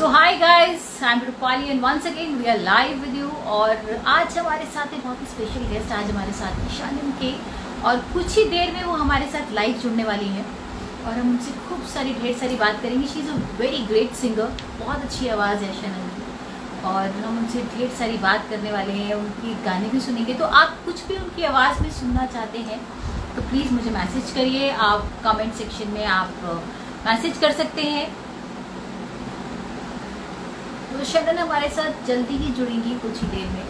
So hi guys I am Rupali and once again we are live with you और आज हमारे साथ एक बहुत ही स्पेशल गेस्ट आज हमारे साथ ईशान के और कुछ ही देर में वो हमारे साथ लाइव जुड़ने वाली हैं। और हम उनसे खूब सारी, ढेर सारी बात करेंगे। She is a very great singer बहुत अच्छी आवाज़ है शनन की और हम उनसे ढेर सारी बात करने वाले हैं, उनकी गाने भी सुनेंगे। तो आप कुछ भी उनकी आवाज़ में सुनना चाहते हैं तो प्लीज़ मुझे मैसेज करिए। आप कमेंट सेक्शन में आप मैसेज कर सकते हैं। तो शगन हमारे साथ जल्दी ही जुड़ेंगी कुछ ही देर में।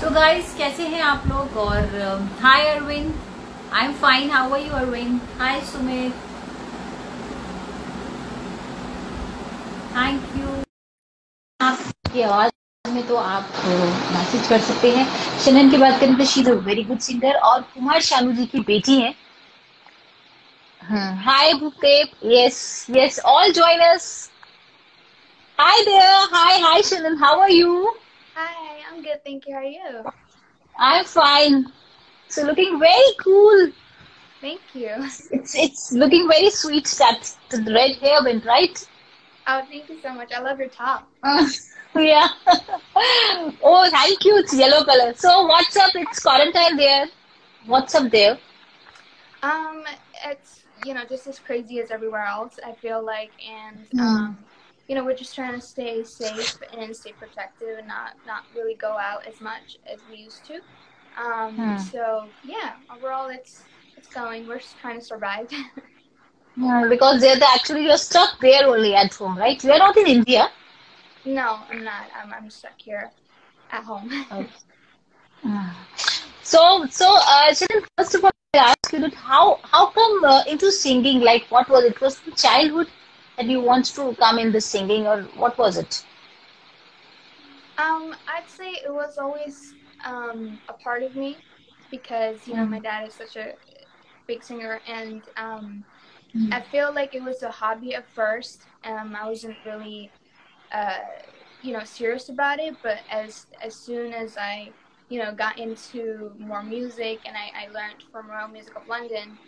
सो so गाइस कैसे हैं आप लोग? और hi Arvind I am fine how are you Arvind hi Sumit thank you आपकी आवाज़ में तो आप मैसेज कर सकते हैं। शनन की बात करें तो she a very good singer और कुमार शानू जी की बेटी है। Hi yes yes all join hi hi hi how are you hi I am good thank fine so looking very cool thank you it's it's looking very sweet red hair right Oh, thank you so much. I love your top. Yeah. oh, thank you. It's yellow color. So what's up? It's quarantine there. What's up there? Um, it's you know just as crazy as everywhere else. I feel like, and Mm. um, you know we're just trying to stay safe and stay protective and not not really go out as much as we used to. Um, Hmm. so yeah, overall it's it's going. We're just trying to survive. Yeah, because they're the, actually you're stuck there only at home, right? You're not in India. No, I'm not. I'm I'm stuck here at home. So, so, uh, first of all, I ask you that how how come uh, into singing? Like, what was it? Was from childhood that you want to come in the singing, or what was it? Um, I'd say it was always um, a part of me because you know Mm. my dad is such a big singer, and um, Mm. I feel like it was a hobby at first. Um, I wasn't really, uh, you know, serious about it. But as as soon as I, you know, got into more music and I, I learned from Royal Music of London,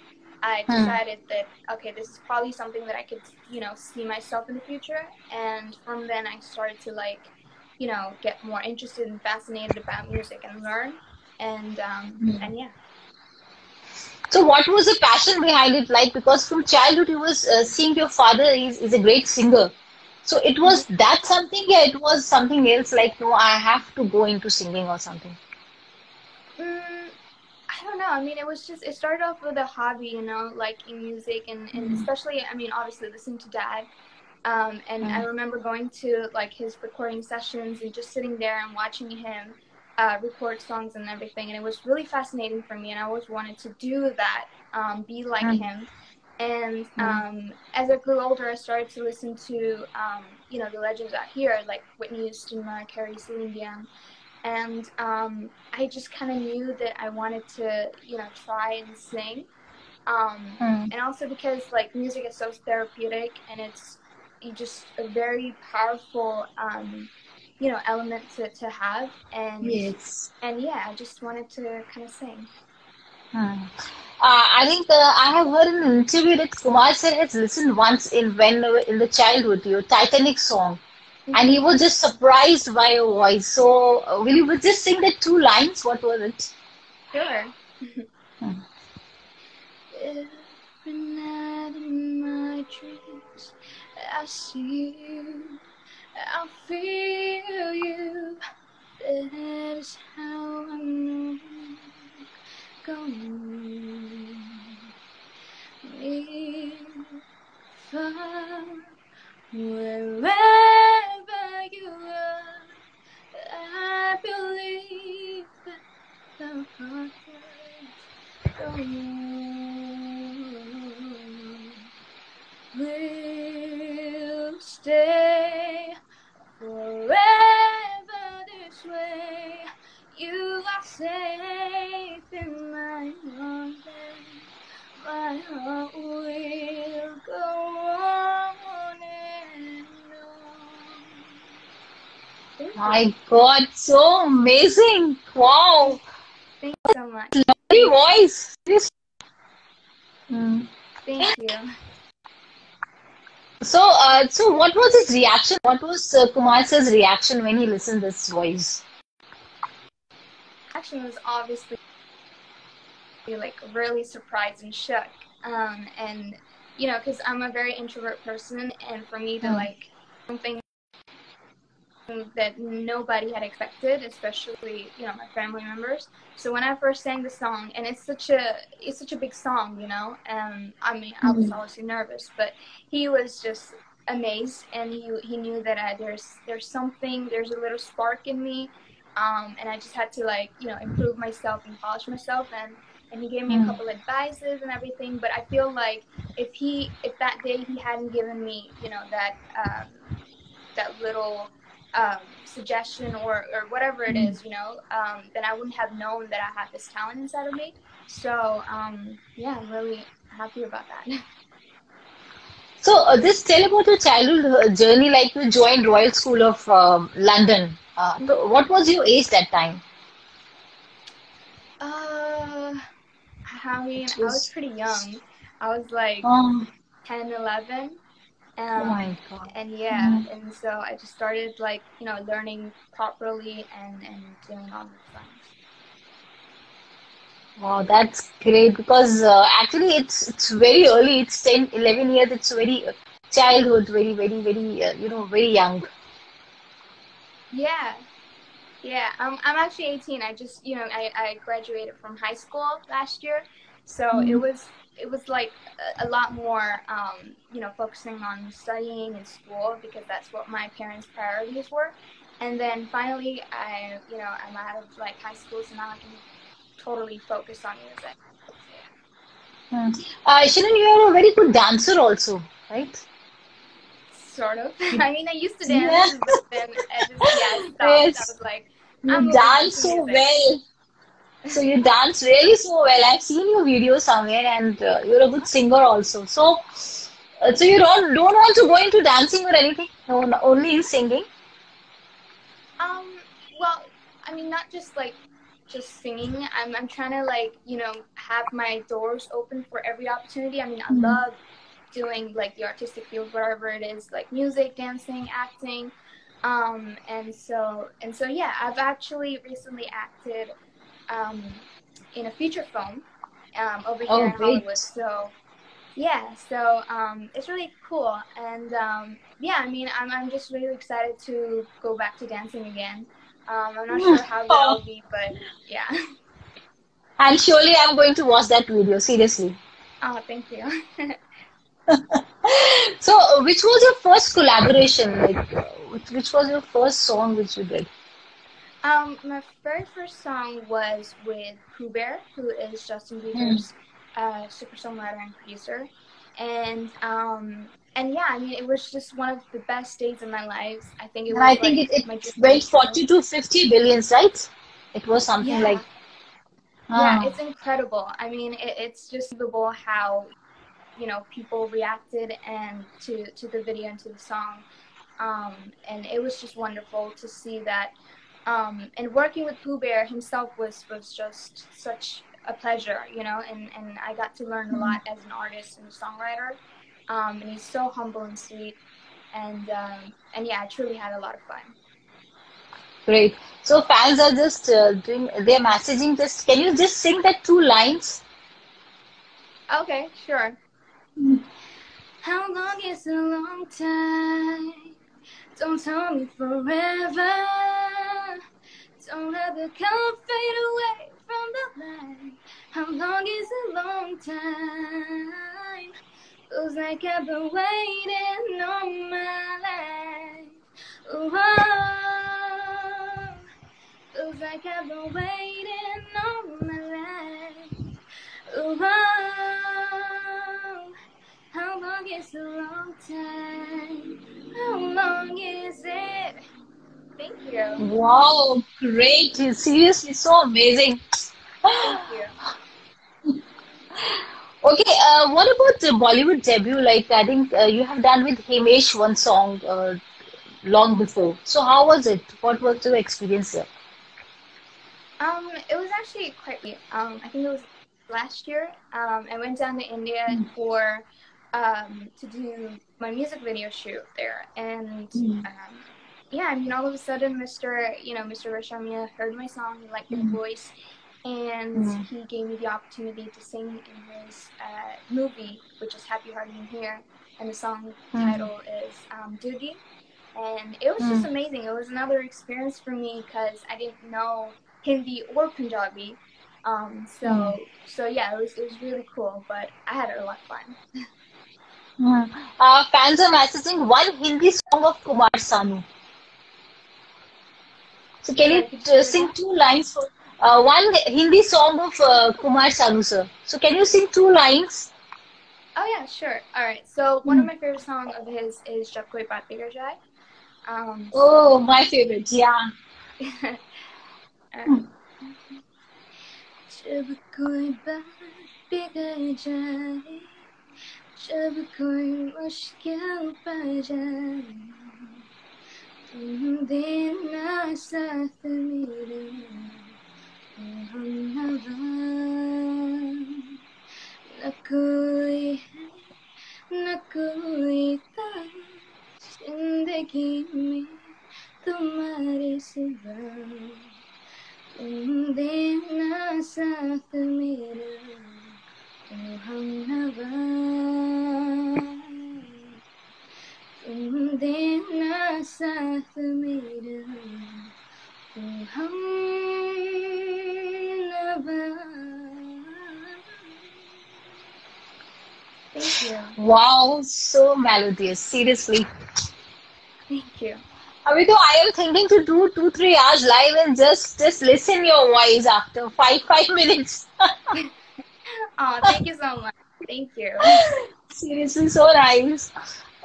I Hmm. decided that okay, this is probably something that I could, you know, see myself in the future. And from then, I started to like, you know, get more interested and fascinated about music and learn. And um, Hmm. and yeah. So, what was the passion behind it? Like, because from childhood you was uh, seeing your father is, is a great singer. So, it was that something, yeah, it was something else. Like, no, I have to go into singing or something. Mm, I don't know. I mean, it was just it started off with a hobby, you know, like in music and, and Mm. especially, I mean, obviously listening to dad. Um, and I Mm. remember going to like his recording sessions and just sitting there and watching him uh, record songs and everything. And it was really fascinating for me. And I always wanted to do that, um, be like Mm. him. And Mm. um, as I grew older, I started to listen to, um, you know, the legends out here, like Whitney Houston, Mariah Carey, Celine Dion and um, I just kind of knew that I wanted to, you know, try and sing. Um, Mm. and also because like music is so therapeutic and it's just a very powerful, um, you know, element to, to have. And Yes. and yeah, I just wanted to kind of sing. Hmm. Uh, I think uh, I have heard in an interview that Kumar sir has listened once in when uh, in the childhood your Titanic song, and he was just surprised by your voice. So uh, will you just sing the two lines? What was it? Sure. Hmm. Every night in my dreams, I see you, I feel you. That is how I know go near, far, wherever you are. I believe that the heart My God, so amazing! Wow. Thank you so much. Lovely voice. This. Mm. Thank you. So, uh, so what was his reaction? What was uh, Kumar sir's reaction when he listened this voice? Reaction was obviously like really surprised and shook. Um, and you know, because I'm a very introvert person, and for me to Mm. like something that nobody had expected, especially you know my family members. So when I first sang the song, and it's such a it's such a big song, you know, and I mean I was Mhm. obviously nervous, but he was just amazed, and he he knew that I, there's there's something there's a little spark in me, um, and I just had to like you know improve myself and polish myself, and and he gave me a couple of advices and everything. But I feel like if he if that day he hadn't given me you know that um, that little um, suggestion or, or whatever it Mm. you know, um, then I wouldn't have known that I had this talent inside of me. So, um, yeah, I'm really happy about that. So, uh, this tell about your childhood uh, journey. Like you joined Royal School of um, London. Uh, what was your age that time? Uh, I was pretty young. I was like Oh, 10, 11. oh Um, my God. and yeah, and so I just started like, you know, learning properly and, and doing all the things. Wow, that's great because uh, actually it's it's very early. It's 10, 11 years. It's very uh, childhood, very, very, very, uh, you know, very young. Yeah. Yeah, I'm, I'm actually 18. I just, you know, I, I graduated from high school last year. So it Mhm. was it was like a, a lot more, um, you know, focusing on studying and school because that's what my parents' priorities were. And then finally, I, you know, I'm out of like high school, so now I can totally focus on music. Hmm. Uh, Shirin, you are a very good dancer also, right? Sort of. I mean, I used to Yeah. dance, but then I just, yeah, I stopped. Yes. I was like, You dance so well. So you dance really so well. I've seen your video somewhere, and uh, you're a good singer also. So, uh, so you don't don't want to go into dancing or anything? No, no, only in singing. Um, well, I mean, not just like just singing. I'm I'm trying to like you know have my doors open for every opportunity. I mean, I Mhm. love doing like the artistic field, whatever it is, like music, dancing, acting. Um, and so and so yeah, I've actually recently acted um, in a feature film um, over here Oh, in great. Hollywood. So yeah, so um, it's really cool, and um, yeah, I mean, I'm I'm just really excited to go back to dancing again. Um, I'm not sure how that'll be, but yeah. And surely I'm going to watch that video. Seriously. Oh, thank you. So, which was your first collaboration? Like, which, was your first song which you did? um, my very first song was with Poo Bear, who is Justin Bieber's uh, super songwriter and producer, and um, and yeah, I mean, it was just one of the best days of my life. I think it was. And I think like, it, my it went 40 to 50 billions, right? It was something Yeah. like. Yeah, Ah. it's incredible. I mean, it, it's just unbelievable how, you know, people reacted and to to the video and to the song, um, and it was just wonderful to see that. Um, and working with Poo Bear himself was was just such a pleasure, you know, and and I got to learn a lot as an artist and a songwriter. Um, and he's so humble and sweet, and um, and yeah, I truly had a lot of fun. Great. So fans are just uh, doing, they're messaging just, can you just sing that two lines? Okay, sure. How long is a long time? Don't tell me forever. Don't the color fade away from the light. How long is a long time? Feels like I've been waiting all my life. Whoa. Feels like I've been waiting Wow, great. Seriously, so amazing. Thank you. Okay, uh, what about the Bollywood debut? Like, I think uh, you have done with Himesh one song, uh, long before. So how was it? What was your experience there? Um, it was actually quite. Um, I think it was last year. Um, I went down to India mm. for um, to do my music video shoot there, and mm. um, yeah, I mean, all of a sudden, Mr. You know, Mr. Reshammiya heard my song, he liked my voice, and mm. he gave me the opportunity to sing in his uh, movie, which is Happy Hardy and Heer, and the song mm. title is um, Doogie. And it was just mm. amazing. It was another experience for me because I didn't know Hindi or Punjabi. Um, so mm. so yeah, it was it was really cool, but I had a lot of fun. uh, fans are messaging one Hindi song of Kumar Sanu. So can you sing two lines for uh, one Hindi song of uh, Kumar Sanu sir? So can you sing two lines? Oh yeah, sure. All right. So one mm. of hmm. my favorite songs of his is "Jab Koi Baat Bigar Jaye." Um, oh, my favorite. Yeah. uh, जब कोई बात बिगड़ जाए जब कोई मुश्किल पड़ जाए तुम देना साथ मेरे हम न Wow, so melodious. Seriously. Thank you. Abhi, I am thinking to do two, three hours live and just just listen your voice after five, five minutes. oh, thank you so much. Thank you. Seriously, so nice.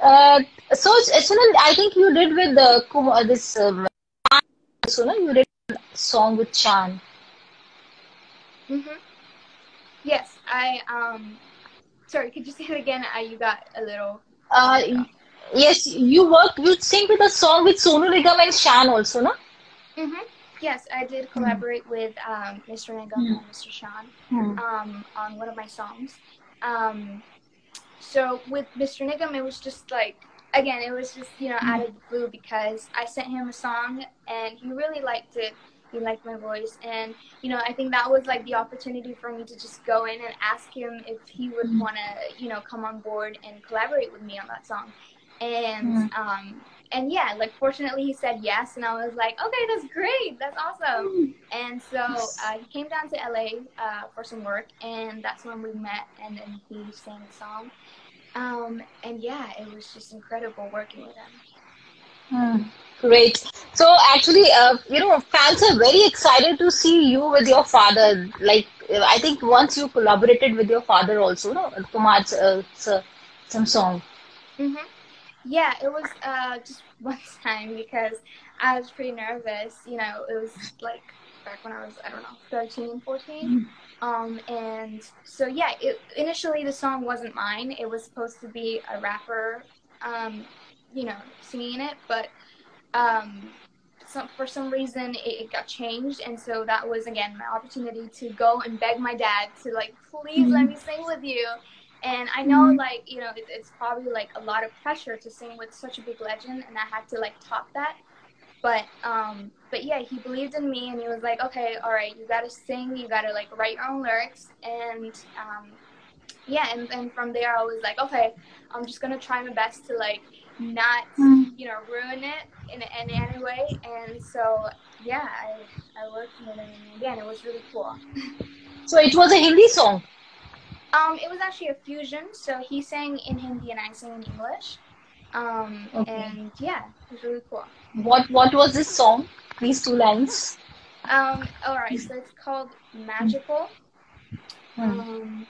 Uh, so, Sunil, I think you did with the uh, this um, Sunil, you did song with Shaan. Mhm. Yes, I um. Sorry, could you say it again? I, you got a little. Uh, yes, you work, you sing with a song with Sonu Nigam and Shaan also, no? Mm-hmm. Yes, I did hmm. collaborate mm. with um, Mr. Nigam mm. and Mr. Shaan mm. um, on one of my songs. Um, so with Mr. Nigam, it was just like, again, it was just, you know, out of the blue because I sent him a song and he really liked it. He liked my voice. And, you know, I think that was like the opportunity for me to just go in and ask him if he would hmm. want to, you know, come on board and collaborate with me on that song and mm. um and yeah like fortunately he said yes and i was like okay that's great that's awesome mm. and so uh, he came down to la uh, for some work and that's when we met and then he sang the song um and yeah it was just incredible working with him mm. Great. So actually, uh, you know, fans are very excited to see you with your father. Like, I think once you collaborated with your father also, no, Kumar's uh, some song. Mm-hmm. Yeah, it was uh, just one time because I was pretty nervous. You know, it was like back when I was, I don't know, 13, 14. Mm-hmm. Um, and so, yeah, it, initially the song wasn't mine. It was supposed to be a rapper, um, you know, singing it. But um, some, for some reason it, it, got changed. And so that was, again, my opportunity to go and beg my dad to, like, please mm-hmm. let me sing with you. And I know, mm-hmm. like, you know, it, it's probably like a lot of pressure to sing with such a big legend, and I had to like top that. But, um, but yeah, he believed in me, and he was like, okay, all right, you gotta sing, you gotta like write your own lyrics, and um, yeah, and, and from there I was like, okay, I'm just gonna try my best to like not, mm-hmm. you know, ruin it in, in any way. And so, yeah, I, I worked with him, and again, it was really cool. So it was a Hindi song. Um, it was actually a fusion. So he sang in Hindi and I sang in English. Um, okay. and yeah, it was really cool. What What was this song? These two lines. Um, all right. So it's called Magical. Hmm. Um,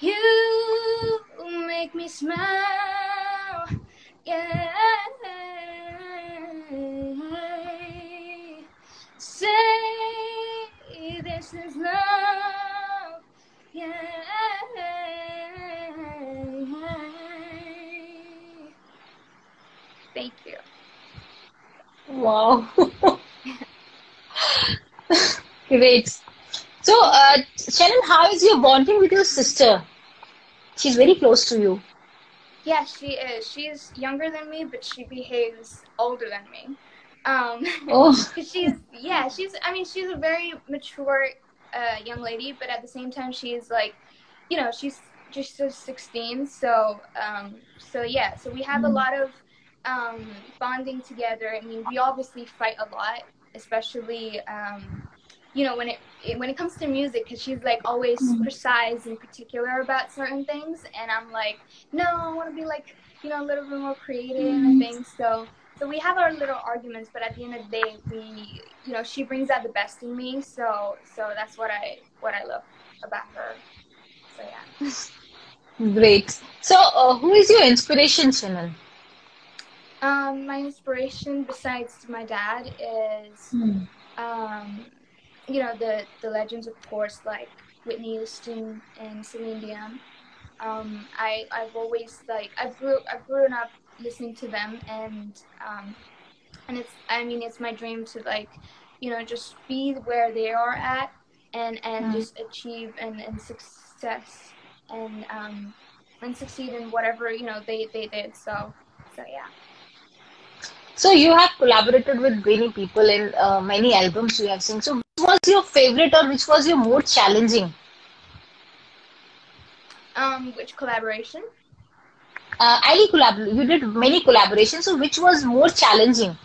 you make me smile. Yeah. Say this is love. Yeah. Thank you. Wow. Great. So, uh, Shannon, how is your bonding with your sister? She's very close to you. Yeah, she is. She's younger than me, but she behaves older than me. Um, Oh, she's yeah, she's. I mean, she's a very mature uh, young lady, but at the same time, she's like, you know, she's just so 16. So, um, so yeah, so we have a lot of um, bonding together. I mean, we obviously fight a lot, especially. Um, you know when it, it when it comes to music because she's like always precise and particular about certain things and i'm like no i want to be like you know a little bit more creative and things. So so we have our little arguments but at the end of the day we you know she brings out the best in me so so that's what i what i love about her. So yeah. Great. So, uh, who is your inspiration, Shannon? um my inspiration besides my dad is um, you know the the legends of course like Whitney Houston and Celine Dion. Um, I I've always like I grew I've grown up listening to them and um, and it's I mean it's my dream to like you know just be where they are at and and Mm. just achieve and, and success and um, and succeed in whatever you know they they did so so yeah. So, you have collaborated with many people in uh, many albums you have seen. So, was your favorite or which was your more challenging? Um, which collaboration? Uh, Ali collab- you did many collaborations. So, which was more challenging?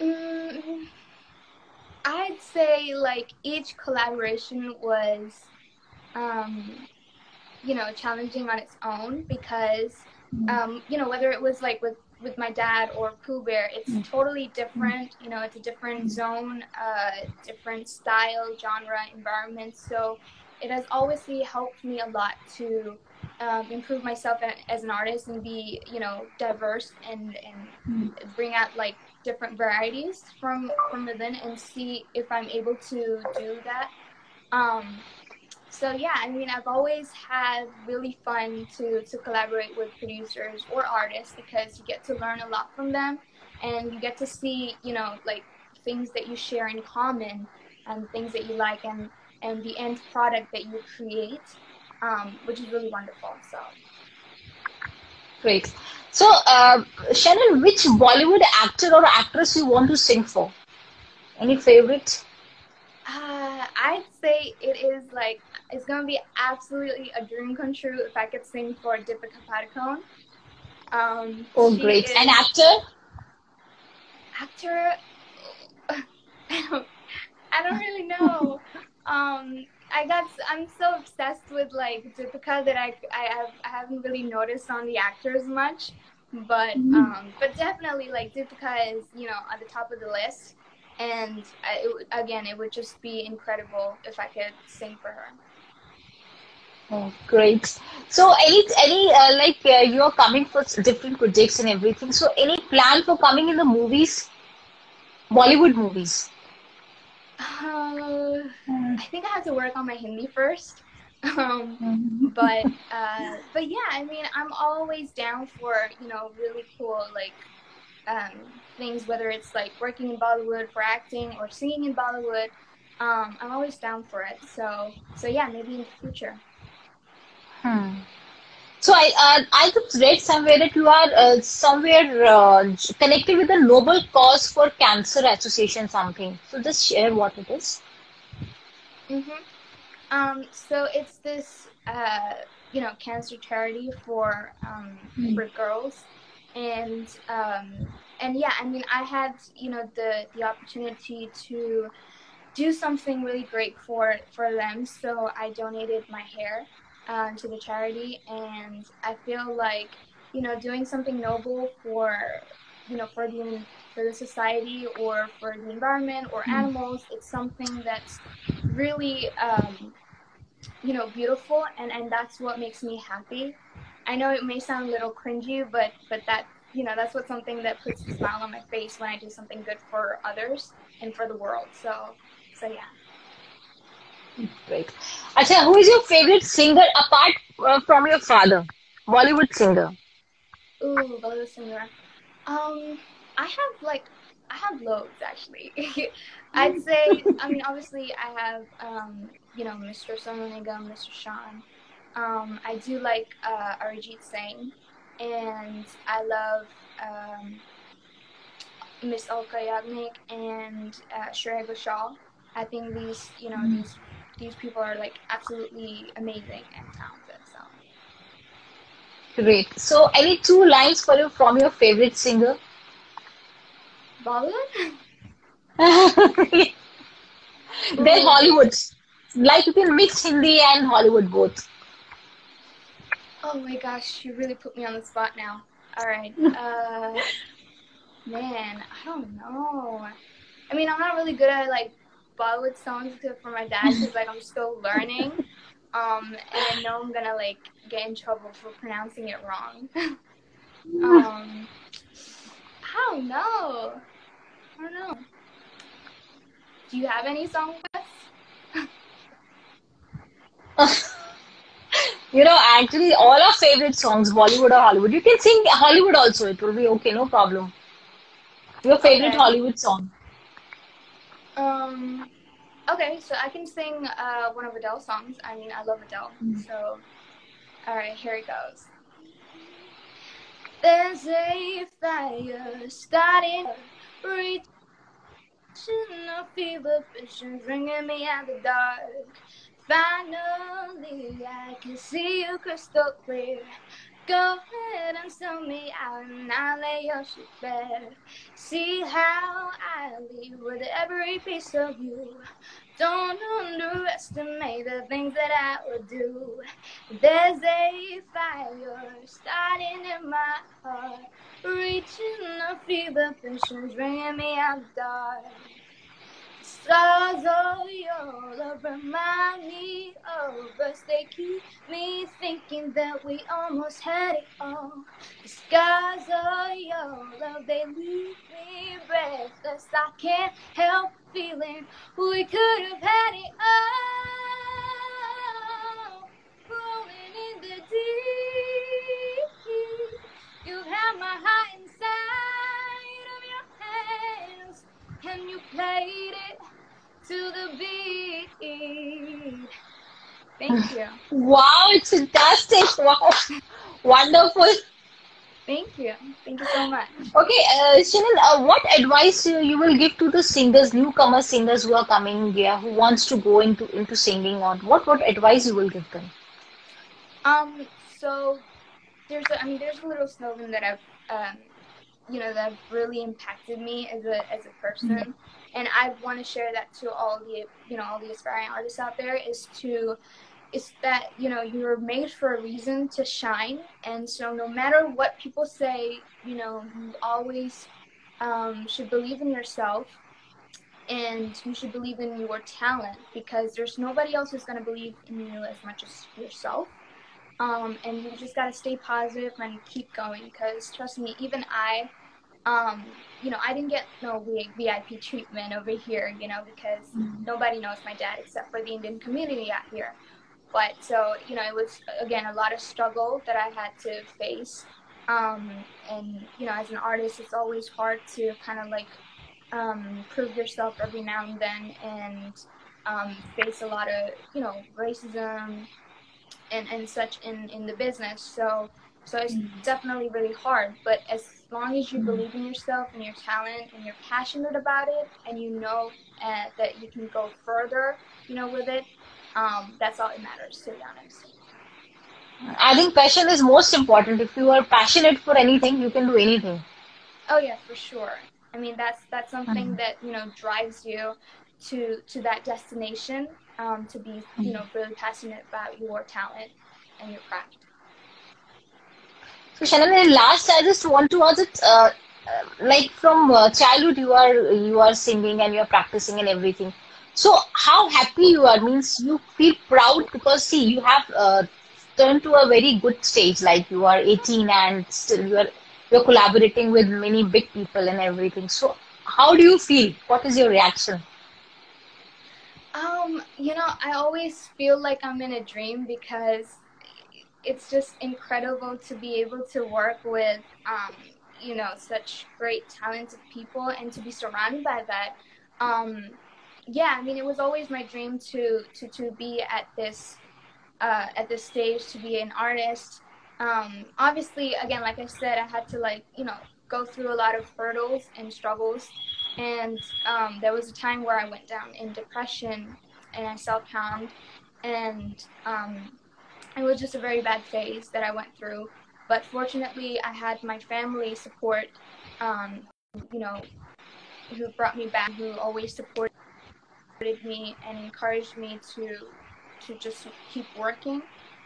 Mm, I'd say like each collaboration was, um, you know, challenging on its own because, um, you know, whether it was like with with my dad or Poo Bear, it's totally different. You know, it's a different zone, uh, different style, genre, environment. So it has obviously helped me a lot to um, improve myself as an artist and be, you know, diverse and and bring out like different varieties from from within and see if I'm able to do that. Um, so yeah, I mean, I've always had really fun to to collaborate with producers or artists because you get to learn a lot from them, and you get to see, you know, like things that you share in common, and things that you like, and and the end product that you create, um, which is really wonderful. So. Great. So, uh, Shannon, which Bollywood actor or actress you want to sing for? Any favorite? Uh, I'd say it is like it's gonna be absolutely a dream come true if I could sing for Deepika Padukone. Um, Oh, great. is An actor? actor. I don't, I don't really know. um, I got I'm so obsessed with like Deepika that I I have I haven't really noticed on the actors much, but um, but definitely like Deepika is you know at the top of the list, and I, it, again it would just be incredible if I could sing for her. Oh, great. So, any, any uh, like uh, you're coming for different projects and everything. So, any plan for coming in the movies? Bollywood movies? Uh, I think I have to work on my Hindi first. Um, but uh, but yeah, I mean, I'm always down for you know really cool like um, things, whether it's like working in Bollywood for acting or singing in Bollywood. Um, I'm always down for it. So so yeah, maybe in the future. Hmm. So, I uh, I read somewhere that you are uh, somewhere uh, connected with the Noble Cause for Cancer Association something. So, just share what it is. Mm-hmm. Um, so it's this, uh, you know, cancer charity for um, for girls, and um, and yeah, I mean, I had you know the the opportunity to do something really great for for them, so I donated my hair um, to the charity, and I feel like you know doing something noble for you know for the for the society or for the environment or animals, it's something that's really um, you know beautiful and and that's what makes me happy. I know it may sound a little cringy but but that you know that's what something that puts a smile on my face when i do something good for others and for the world. So so yeah Great. Acha, who is your favorite singer apart uh, from your father? Bollywood singer. ooh Bollywood singer Um, I have like I have loads actually. I'd say I mean obviously I have um, you know Mr. Sonu Nigam, Mr. Shaan. Um, I do like uh, Arijit Singh, and I love um, Miss Alka Yagnik and uh, Shreya Ghoshal. I think these you know these these people are like absolutely amazing and talented. So. Great. So, any two lines for you from your favorite singer? Bollywood? They're Hollywood. Like you can mix Hindi and Hollywood both. Oh my gosh, you really put me on the spot now. All right. Uh, man, I don't know. I mean, I'm not really good at like Bollywood songs except for my dad because like I'm still learning. Um, and I know I'm gonna like get in trouble for pronouncing it wrong. um, I don't know. I don't know. Do you have any song requests? you know, actually, all our favorite songs, Bollywood or Hollywood, you can sing Hollywood also. It will be okay, no problem. Your favorite okay. Hollywood song? Um. Okay, so I can sing uh, one of Adele's songs. I mean, I love Adele. Mm. So, all right, here it goes. There's a fire starting, reaching a fever vision, bringing me out the dark. Finally, I can see you crystal clear. Go ahead and sell me out and I'll lay your shit bare. See how I leave with every piece of you. Don't underestimate the things that I would do. There's a fire starting in my heart, reaching a fever and bringing me out dark. Stars all remind me of us. They keep me thinking that we almost had it all. The skies are your love, they leave me breathless. I can't help feeling we could have had it all. Rolling in the deep, you have my heart inside and you played it to the beat. Thank you. Wow, it's fantastic. Wow. Wonderful. Thank you. Thank you so much. Okay, uh, Shannon, uh, what advice uh, you will give to the singers, newcomer singers who are coming here, who wants to go into into singing? On what what advice you will give them? Um. So there's a, I mean there's a little slogan that I've um, you know that really impacted me as a as a person. Mm-hmm. And I want to share that to all the you know all the aspiring artists out there is to is that you know you're made for a reason to shine. And so no matter what people say you know you always um, should believe in yourself and you should believe in your talent because there's nobody else who's going to believe in you as much as yourself um, and you just got to stay positive and keep going because trust me even i um, you know, I didn't get no VIP treatment over here, you know, because mm-hmm. nobody knows my dad except for the Indian community out here. But so, you know, it was again a lot of struggle that I had to face. Um, and you know, as an artist, it's always hard to kind of like um, prove yourself every now and then, and um, face a lot of you know racism and and such in in the business. So so it's mm-hmm. definitely really hard. But as long as you believe in yourself and your talent and you're passionate about it and you know uh, that you can go further, you know, with it, um, that's all that matters, to be honest. I think passion is most important. If you are passionate for anything, you can do anything. Oh yeah, for sure. I mean, that's that's something mm-hmm. that you know drives you to to that destination. Um, to be you know really passionate about your talent and your craft. So Shannon, last I just want to ask it, uh, like from uh, childhood you are you are singing and you are practicing and everything. So how happy you are means you feel proud because see you have uh, turned to a very good stage. Like you are 18 and still you are you're collaborating with many big people and everything. So how do you feel? What is your reaction? Um, you know, I always feel like I'm in a dream because it's just incredible to be able to work with um, you know such great talented people and to be surrounded by that. Um yeah i mean it was always my dream to to to be at this uh at this stage to be an artist. Um obviously again like i said i had to like you know go through a lot of hurdles and struggles. And um there was a time where i went down in depression and i self-harmed and um it was just a very bad phase that i went through but fortunately, I had my family support, um, you know, who brought me back, who always supported me and encouraged me to to just keep working.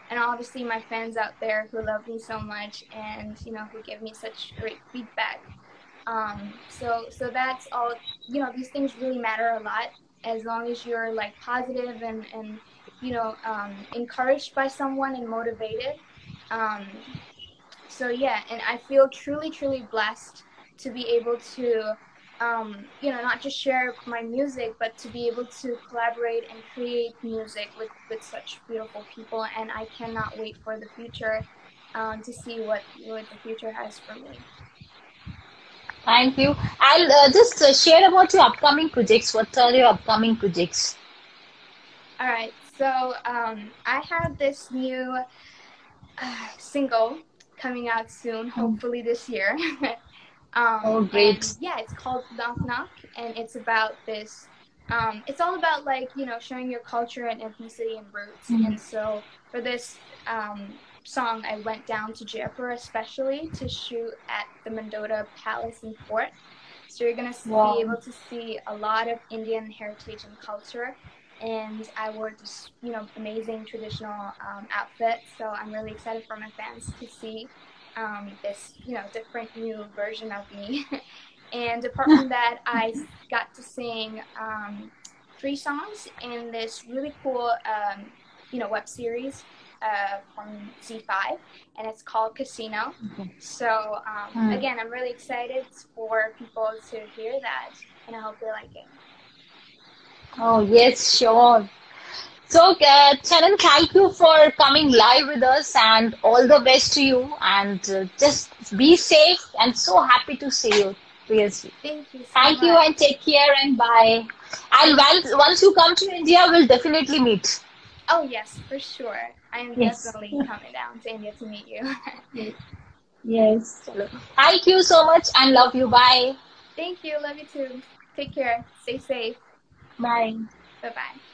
And obviously, my fans out there who love me so much and you know who give me such great feedback. Um, so so that's all. You know, these things really matter a lot. As long as you're like positive and and you know um, encouraged by someone and motivated. Um, so yeah, and I feel truly, truly blessed to be able to, um, you know, not just share my music, but to be able to collaborate and create music with, with such beautiful people. And I cannot wait for the future um, to see what, what the future has for me. Thank you. I'll uh, just uh, share about your upcoming projects. What are your upcoming projects? All right. So um, I have this new uh, single coming out soon, oh. hopefully this year. um, oh, great! Yeah, it's called Knock Knock, and it's about this. Um, it's all about like you know showing your culture and ethnicity and roots. Mm-hmm. And so for this um, song, I went down to Jaipur especially to shoot at the Mendota Palace and Fort. So you're gonna wow. be able to see a lot of Indian heritage and culture and I wore this, you know, amazing traditional um, outfit. So I'm really excited for my fans to see um, this, you know, different new version of me. and apart from that, I got to sing um, three songs in this really cool, um, you know, web series uh, from ZEE5, and it's called Casino. So mm. again, I'm really excited for people to hear that, and I hope they like it. Oh, yes, sure. So, uh, Chanan, thank you for coming live with us and all the best to you. And uh, just be safe and so happy to see you. Seriously. Thank you. So thank much. you and take care and bye. And once, once you come to India, we'll definitely meet. Oh, yes, for sure. I am yes. definitely coming down to India to meet you. yes. Thank you so much and love you. Bye. Thank you. Love you too. Take care. Stay safe. Bye. Bye bye.